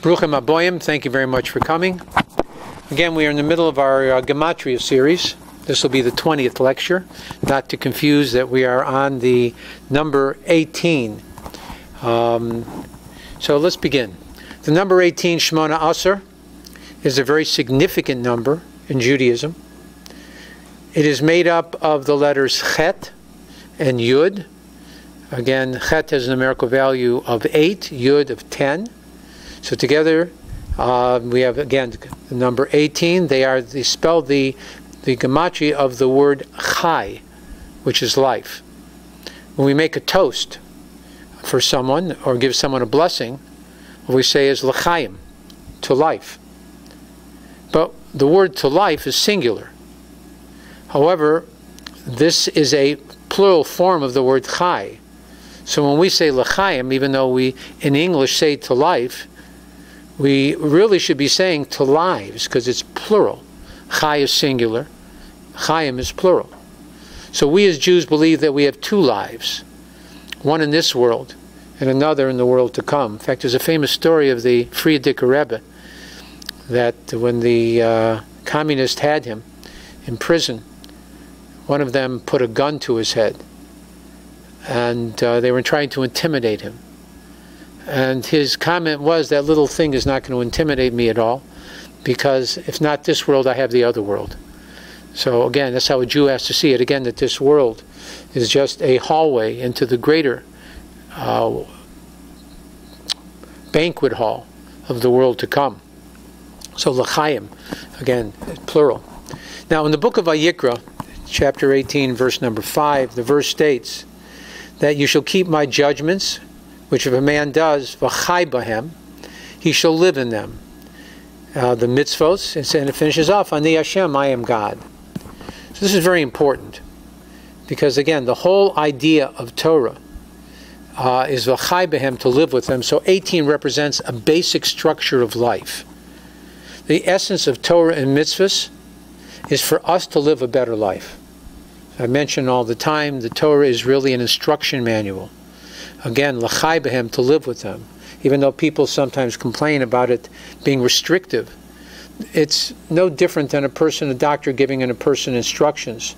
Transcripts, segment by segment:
Bruchim Aboyim, thank you very much for coming. Again, we are in the middle of our uh, Gematria series. This will be the 20th lecture. Not to confuse that we are on the number 18. Um, so let's begin. The number 18, Shemona Aser, is a very significant number in Judaism. It is made up of the letters Chet and Yud. Again, Chet has a numerical value of 8, Yud of 10. So together, uh, we have again number 18. They are they spell the the gematria of the word chai, which is life. When we make a toast for someone or give someone a blessing, what we say is l'chaim, to life. But the word to life is singular. However, this is a plural form of the word chai. So when we say l'chaim, even though we in English say to life, we really should be saying to lives because it's plural. Chai is singular, Chaim is plural. So we as Jews believe that we have two lives one in this world and another in the world to come. In fact, there's a famous story of the Frierdiker Rebbe that when the uh, communists had him in prison, one of them put a gun to his head and uh, they were trying to intimidate him. And his comment was, That little thing is not going to intimidate me at all, because if not this world, I have the other world. So again, that's how a Jew has to see it. Again, that this world is just a hallway into the greater uh, banquet hall of the world to come. So l'chaim, again, plural. Now, in the book of Vayikra, chapter 18, verse number 5, the verse states that you shall keep my judgments which if a man does, bahem, he shall live in them. Uh, the mitzvos, and then it finishes off, Ani Hashem, I am God. So this is very important, because again, the whole idea of Torah uh, is v'chai bahem, to live with them. So 18 represents a basic structure of life. The essence of Torah and mitzvahs is for us to live a better life. I mention all the time, the Torah is really an instruction manual again, lachai behem, to live with them. Even though people sometimes complain about it being restrictive, it's no different than a person, a doctor giving a person instructions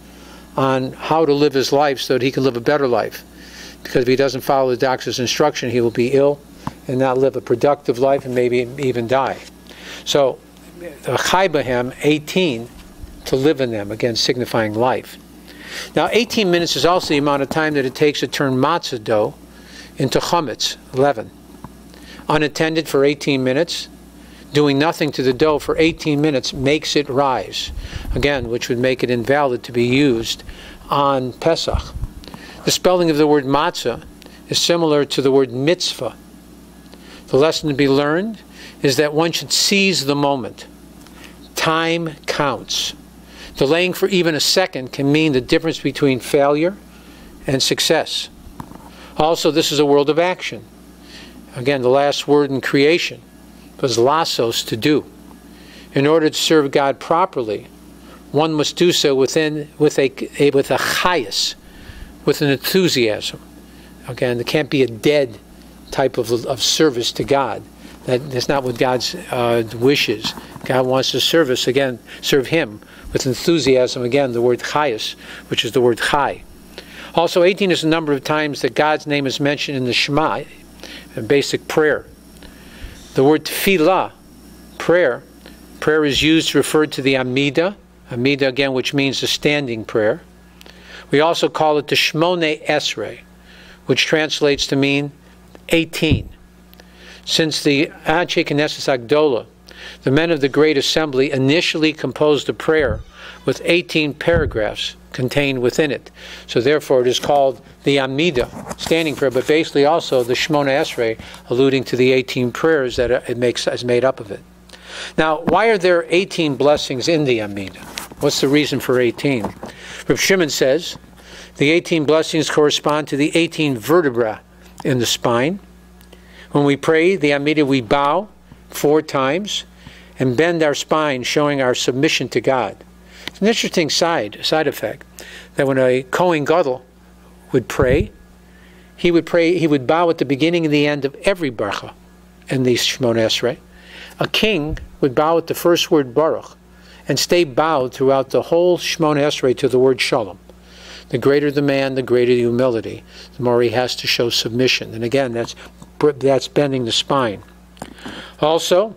on how to live his life so that he can live a better life. Because if he doesn't follow the doctor's instruction, he will be ill and not live a productive life and maybe even die. So, Chai 18, to live in them, again signifying life. Now, 18 minutes is also the amount of time that it takes to turn matzah dough into chametz, leaven. Unattended for 18 minutes, doing nothing to the dough for 18 minutes makes it rise. Again, which would make it invalid to be used on Pesach. The spelling of the word matzah is similar to the word mitzvah. The lesson to be learned is that one should seize the moment. Time counts. Delaying for even a second can mean the difference between failure and success. Also, this is a world of action. Again, the last word in creation was lassos, to do. In order to serve God properly, one must do so within with a, a with a chayas, with an enthusiasm. Again, there can't be a dead type of, of service to God. That, that's not what God's uh, wishes. God wants to serve us again, serve Him with enthusiasm. Again, the word chayas, which is the word chay. Also, 18 is the number of times that God's name is mentioned in the Shema, a basic prayer. The word tefillah, prayer, prayer is used to refer to the Amida, Amida again, which means a standing prayer. We also call it the Shmone Esrei, which translates to mean 18. Since the Anshe Knesset HaGedola, the men of the Great Assembly initially composed a prayer with 18 paragraphs contained within it. So therefore, it is called the Amida, standing prayer, but basically also the Shmona Esrei, alluding to the 18 prayers that it makes is made up of it. Now, why are there 18 blessings in the Amida? What's the reason for 18? Reb Shimon says the 18 blessings correspond to the 18 vertebrae in the spine. When we pray the Amida, we bow four times and bend our spine, showing our submission to God. It's an interesting side side effect that when a Kohen Gadol would pray, he would pray, he would bow at the beginning and the end of every bracha in the Shemon Esrei, a king would bow at the first word Baruch and stay bowed throughout the whole Shemona Esrei to the word Shalom. The greater the man, the greater the humility, the more he has to show submission. And again, that's, that's bending the spine. Also,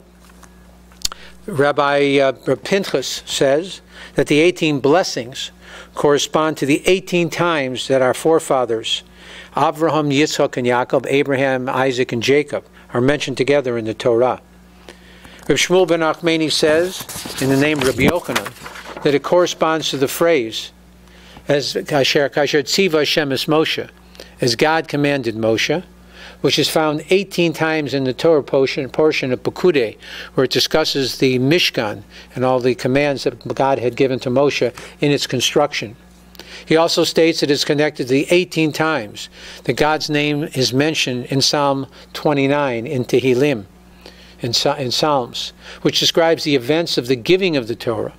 Rabbi uh, Pinchas says that the 18 blessings correspond to the 18 times that our forefathers, Abraham, Yitzchak, and Jacob, Abraham, Isaac, and Jacob, are mentioned together in the Torah. Reb Shmuel ben Nachmani says, in the name of Rabbi Yochanan, that it corresponds to the phrase, as Kasher Kasher Tziva Hashem Moshe, as God commanded Moshe, which is found 18 times in the Torah portion, portion of Pekudei, where it discusses the Mishkan and all the commands that God had given to Moshe in its construction. He also states it is connected to the 18 times that God's name is mentioned in Psalm 29 in Tehillim, in, in Psalms, which describes the events of the giving of the Torah,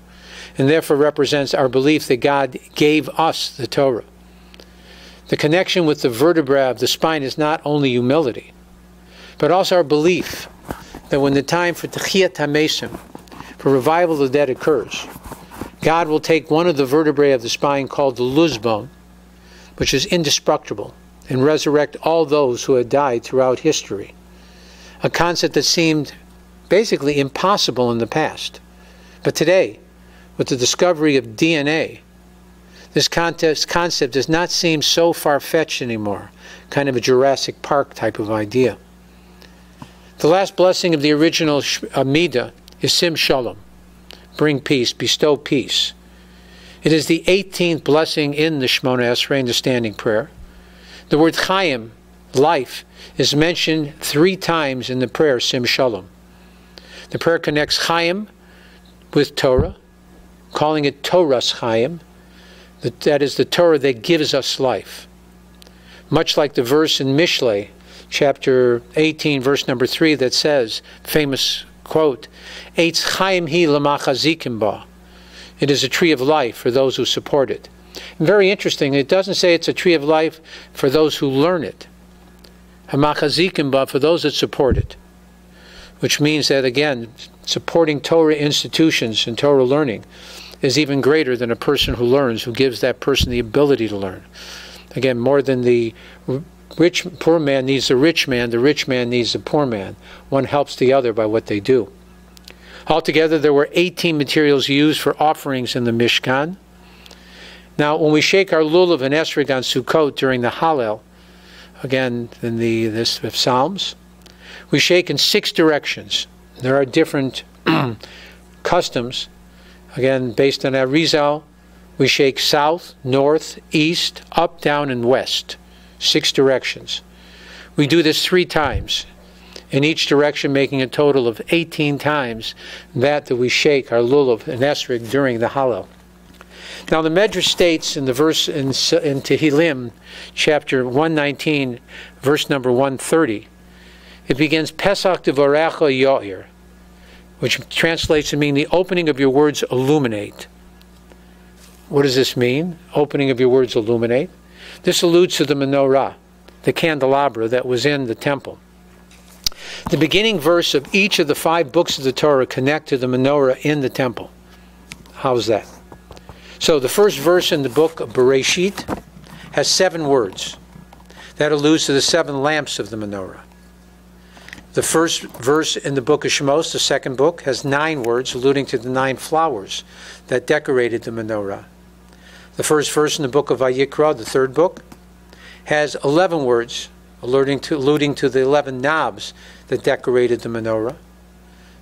and therefore represents our belief that God gave us the Torah. The connection with the vertebra of the spine is not only humility, but also our belief that when the time for Techiyat HaMesim, for revival of the dead occurs, God will take one of the vertebrae of the spine called the luz bone, which is indestructible, and resurrect all those who had died throughout history. A concept that seemed basically impossible in the past. But today, with the discovery of DNA, this concept does not seem so far fetched anymore, kind of a Jurassic Park type of idea. The last blessing of the original Amida uh, is Sim Shalom, bring peace, bestow peace. It is the 18th blessing in the Shemona Esrei, in the standing prayer. The word Chaim, life, is mentioned three times in the prayer Sim Shalom. The prayer connects Chaim with Torah, calling it Toras Chaim, that, is the Torah that gives us life. Much like the verse in Mishlei, chapter 18, verse number 3, that says, famous quote, Eitz chaim hi. It is a tree of life for those who support it. Very interesting, it doesn't say it's a tree of life for those who learn it. Hamachazikim ba for those that support it. Which means that, again, supporting Torah institutions and Torah learning is even greater than a person who learns, who gives that person the ability to learn. Again, more than the rich poor man needs the rich man, the rich man needs the poor man. One helps the other by what they do. Altogether, there were 18 materials used for offerings in the Mishkan. Now, when we shake our lulav and esrog on Sukkot during the Hallel, again in the this of Psalms, we shake in six directions. There are different customs Again, based on Arizal, we shake south, north, east, up, down, and west. Six directions. We do this three times, in each direction making a total of 18 times that that we shake our lulav and esrig during the Hallel. Now the Medrash states in the verse in, in Tehillim, chapter 119, verse number 130, it begins Pesach Devarecha Yoir which translates to mean the opening of your words illuminate. What does this mean? Opening of your words illuminate. This alludes to the menorah, the candelabra that was in the temple. The beginning verse of each of the five books of the Torah connect to the menorah in the temple. How's that? So the first verse in the book of Bereshit has seven words. That alludes to the seven lamps of the menorah. The first verse in the book of Shemos, the second book, has nine words alluding to the nine flowers that decorated the menorah. The first verse in the book of Vayikra, the third book, has 11 words alluding to, alluding to the 11 knobs that decorated the menorah.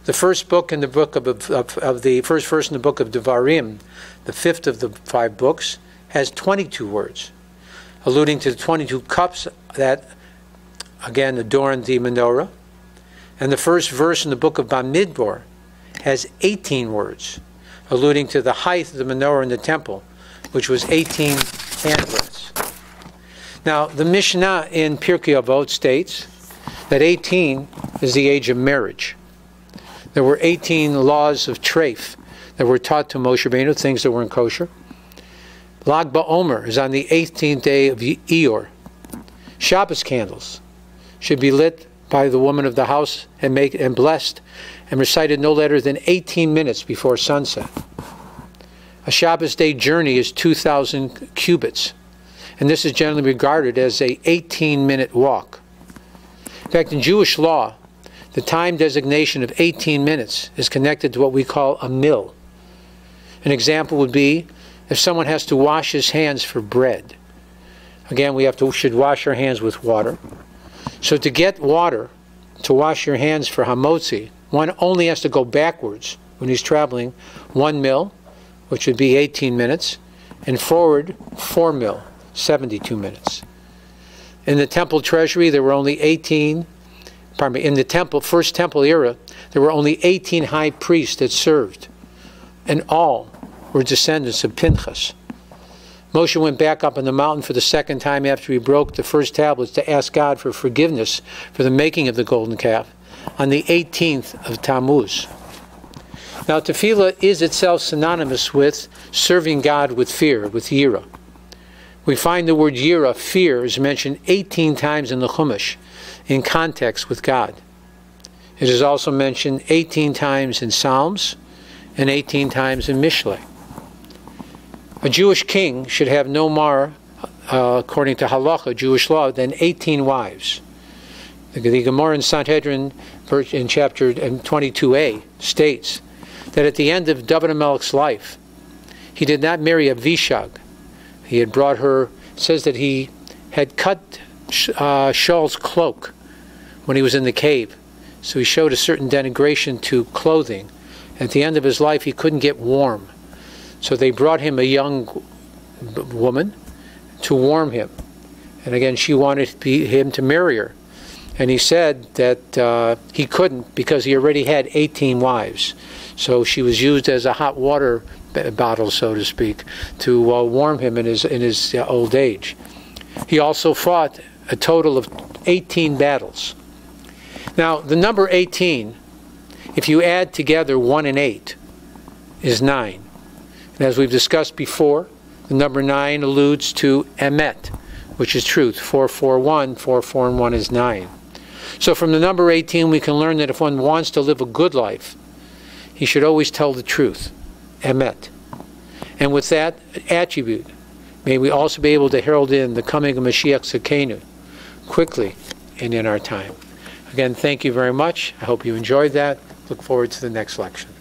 The first book in the book of, of, of, the first verse in the book of Devarim, the fifth of the five books, has 22 words, alluding to the 22 cups that, again, adorned the menorah. And the first verse in the book of Bamidbar has 18 words, alluding to the height of the menorah in the temple, which was 18 handbreadths. Now, the Mishnah in Pirkei Avot states that 18 is the age of marriage. There were 18 laws of treif that were taught to Moshe Rabbeinu, things that weren't kosher. Lag BaOmer is on the 18th day of Iyar. Shabbos candles should be lit by the woman of the house and make and blessed and recited no later than 18 minutes before sunset. A Shabbos day journey is 2,000 cubits, and this is generally regarded as a 18 minute walk. In fact, in Jewish law, the time designation of 18 minutes is connected to what we call a mil. An example would be if someone has to wash his hands for bread. Again, we have to should wash our hands with water. So to get water to wash your hands for hamotzi, one only has to go backwards when he's traveling one mil, which would be 18 minutes, and forward four mil, 72 minutes. In the temple treasury, there were only 18, pardon me, in the temple, first temple era, there were only 18 high priests that served, and all were descendants of Pinchas. Moshe went back up on the mountain for the second time after he broke the first tablets to ask God for forgiveness for the making of the golden calf on the 18th of Tammuz. Now, tefillah is itself synonymous with serving God with fear, with yira. We find the word yira, fear, is mentioned 18 times in the Chumash in context with God. It is also mentioned 18 times in Psalms and 18 times in Mishlei. A Jewish king should have no more, uh, according to halacha, Jewish law, than 18 wives. The, the Gemara in Sanhedrin, in chapter 22a, states that at the end of David life, he did not marry Avishag. He had brought her, says that he had cut uh, Shaul's cloak when he was in the cave. So he showed a certain denigration to clothing. At the end of his life, he couldn't get warm. So they brought him a young woman to warm him. And again, she wanted him to marry her. And he said that uh, he couldn't because he already had 18 wives. So she was used as a hot water bottle, so to speak, to uh, warm him in his, in his uh, old age. He also fought a total of 18 battles. Now, the number 18, if you add together 1 and 8, is 9. And as we've discussed before, the number 9 alludes to emet, which is truth. 441, 4, 4 and 1 is 9. So from the number 18, we can learn that if one wants to live a good life, he should always tell the truth, emet. And with that attribute, may we also be able to herald in the coming of Mashiach Tzidkeinu quickly and in our time. Again, thank you very much. I hope you enjoyed that. Look forward to the next lecture.